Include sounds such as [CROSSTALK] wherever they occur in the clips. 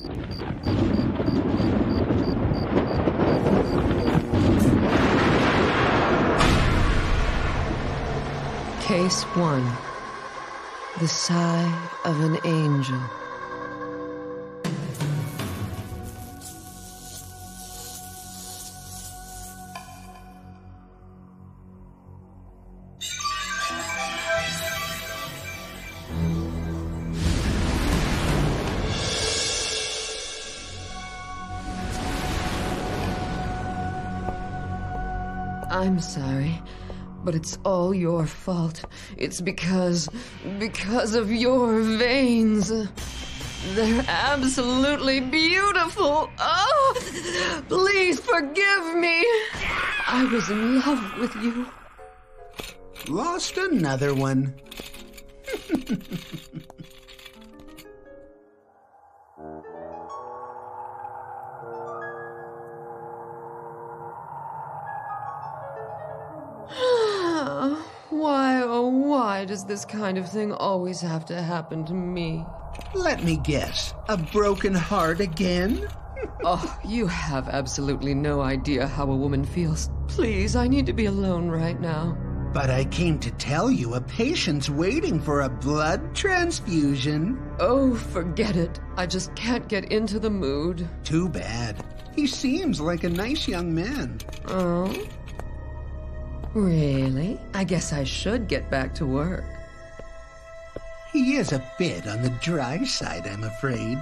Case 1 The Sigh of an Angel. I'm sorry, but it's all your fault. It's because. because of your veins. They're absolutely beautiful. Oh, please forgive me. I was in love with you. Lost another one. [LAUGHS] Why, oh, why does this kind of thing always have to happen to me? Let me guess. A broken heart again? Oh, you have absolutely no idea how a woman feels. Please, I need to be alone right now. But I came to tell you a patient's waiting for a blood transfusion. Oh, forget it. I just can't get into the mood. Too bad. He seems like a nice young man. Oh? Really? I guess I should get back to work. He is a bit on the dry side, I'm afraid.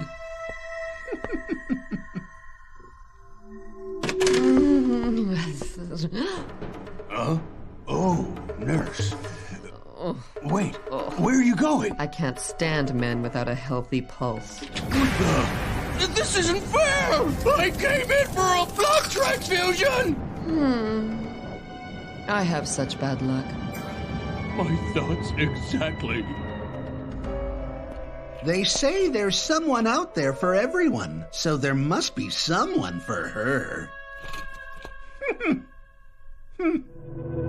Huh? [LAUGHS] Oh, nurse. Wait, where are you going? I can't stand men without a healthy pulse. Uh, this isn't fair! I came in for a blood transfusion! Hmm. I have such bad luck. My thoughts exactly. They say there's someone out there for everyone, so there must be someone for her. [LAUGHS] Hmm. Hmm.